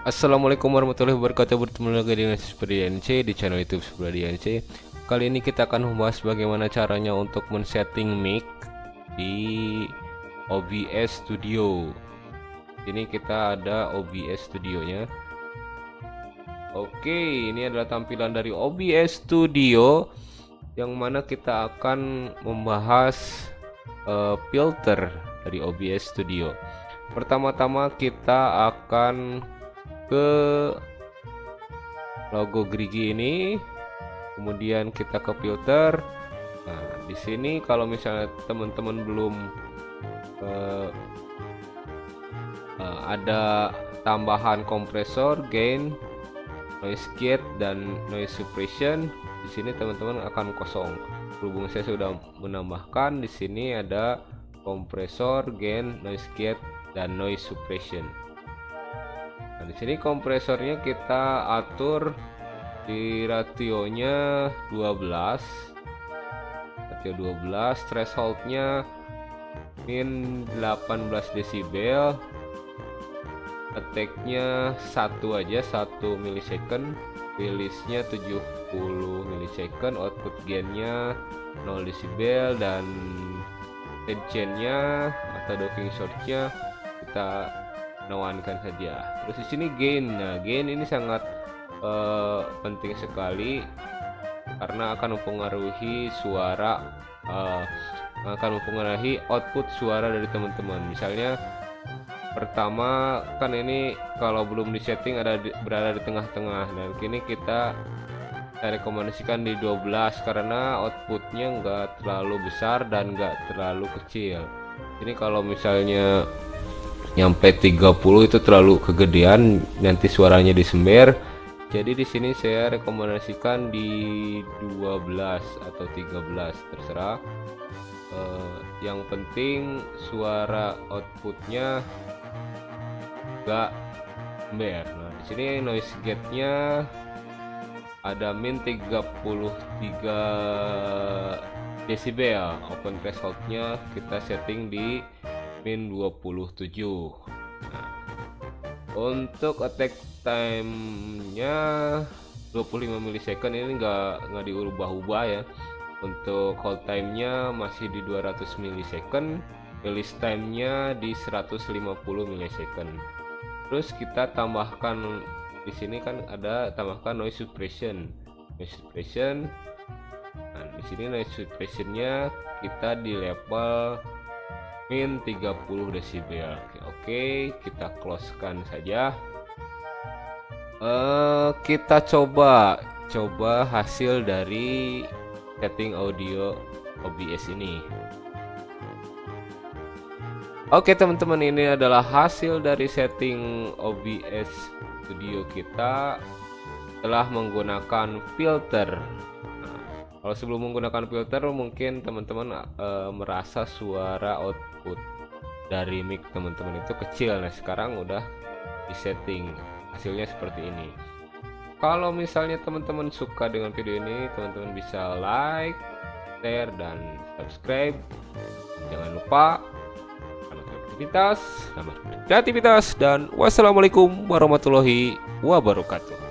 Assalamualaikum warahmatullahi wabarakatuh. Bertemu lagi dengan Seperti NC di channel youtube Seperti NC Kali ini kita akan membahas bagaimana caranya untuk men-setting mic di OBS Studio. Ini kita ada OBS Studio nya Oke ini adalah tampilan dari OBS Studio Yang mana kita akan membahas uh, filter dari OBS Studio. Pertama-tama kita akan ke logo gerigi ini. Kemudian kita ke filter. Nah di sini kalau misalnya teman-teman belum uh, uh, ada tambahan kompresor gain noise gate dan noise suppression di sini teman-teman akan kosong. Berhubung saya sudah menambahkan di sini ada kompresor gain noise gate dan noise suppression di sini kompresornya kita atur di rasionya 12. Ratio 12, thresholdnya min 18 desibel. Attacknya satu aja 1 milisecond, release-nya 70 milisecond, output gain-nya 0 desibel dan tension-nya atau docking short-nya kita menawankan saja. Terus di sini gain. Nah, gain ini sangat uh, penting sekali karena akan mempengaruhi suara uh, akan mempengaruhi output suara dari teman-teman. Misalnya pertama kan ini kalau belum disetting ada di, berada di tengah-tengah dan kini kita saya rekomendasikan di 12 karena outputnya enggak terlalu besar dan enggak terlalu kecil ini kalau misalnya nyampe 30 itu terlalu kegedean nanti suaranya disember. Jadi di sini saya rekomendasikan di 12 atau 13 terserah. Uh, yang penting suara outputnya gak sember nah di sini noise gate nya ada min 33 decibel open thresholdnya kita setting di min 27 nah, untuk attack time nya 25 milisecond ini enggak nggak diubah-ubah ya. Untuk hold time nya masih di 200 milisecond release time nya di 150 milisecond. Terus kita tambahkan di sini kan ada tambahkan noise suppression. Noise suppression. Nah di sini noise suppressionnya kita di level min 30 desibel. Oke kita closekan saja. Uh, kita coba coba hasil dari setting audio OBS ini. Oke teman-teman ini adalah hasil dari setting OBS studio kita. Telah menggunakan filter kalau sebelum menggunakan filter mungkin teman-teman uh, merasa suara output dari mic teman-teman itu kecil. Nah, sekarang udah disetting. Hasilnya seperti ini. Kalau misalnya teman-teman suka dengan video ini, teman-teman bisa like, share dan subscribe. Jangan lupa kreativitas, selamat kreativitas dan wassalamualaikum warahmatullahi wabarakatuh.